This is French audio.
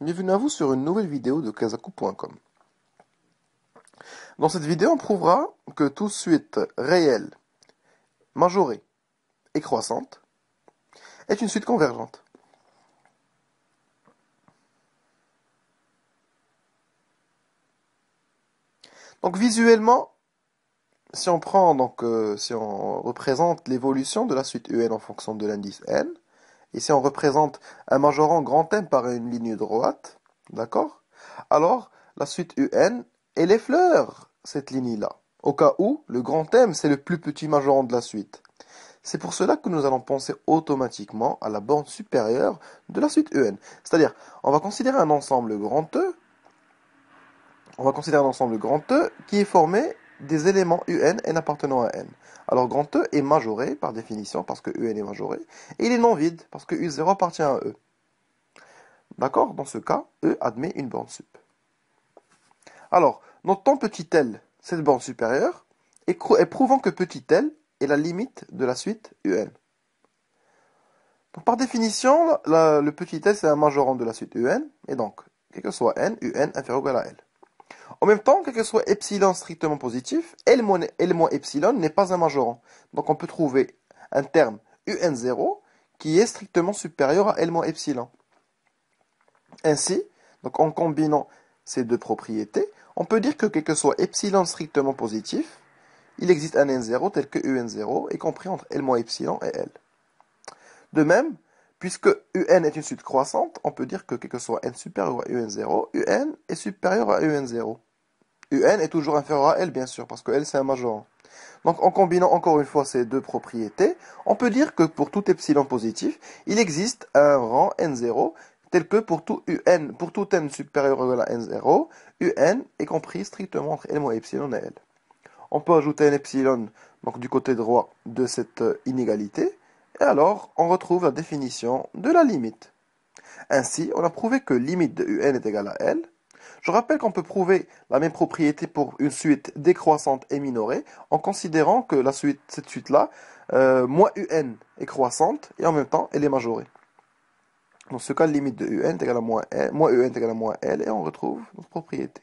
bienvenue à vous sur une nouvelle vidéo de kazaku.com. Dans cette vidéo, on prouvera que toute suite réelle, majorée et croissante est une suite convergente. Donc visuellement, si on prend donc euh, si on représente l'évolution de la suite UN en fonction de l'indice n, et si on représente un majorant grand M par une ligne droite, d'accord? Alors, la suite UN, elle effleure cette ligne-là, au cas où le grand M, c'est le plus petit majorant de la suite. C'est pour cela que nous allons penser automatiquement à la borne supérieure de la suite UN. C'est-à-dire, on va considérer un ensemble grand E, on va considérer un ensemble grand E qui est formé des éléments UN n appartenant à n. Alors grand E est majoré par définition parce que UN est majoré, et il est non vide parce que U0 appartient à E. D'accord? Dans ce cas, E admet une borne sup. Alors, notons petit l, cette borne supérieure, et, prouvons que petit l est la limite de la suite UN. Donc, par définition, le petit l c'est un majorant de la suite UN, et donc, quel que soit n, UN inférieur ou égal à L. En même temps, quel que soit epsilon strictement positif, L moins, epsilon n'est pas un majorant. Donc on peut trouver un terme UN0 qui est strictement supérieur à L moins epsilon. Ainsi, en combinant ces deux propriétés, on peut dire que quel que soit epsilon strictement positif, il existe un N0 tel que UN0, y compris entre L moins epsilon et L. De même, puisque UN est une suite croissante, on peut dire que quel que soit n supérieur à UN0, UN est supérieur à UN0. UN est toujours inférieur à L, bien sûr, parce que L, c'est un majorant. Donc, en combinant encore une fois ces deux propriétés, on peut dire que pour tout epsilon positif, il existe un rang N0, tel que pour tout UN, pour tout N supérieur à N0, UN est compris strictement entre L moins epsilon et L. On peut ajouter un epsilon donc, du côté droit de cette euh, inégalité, et alors on retrouve la définition de la limite. Ainsi, on a prouvé que limite de UN est égale à L, je rappelle qu'on peut prouver la même propriété pour une suite décroissante et minorée en considérant que la suite, cette suite-là, euh, moins un est croissante et en même temps elle est majorée. Dans ce cas, limite de un est égale à moins, moins un est égal à moins l et on retrouve notre propriété.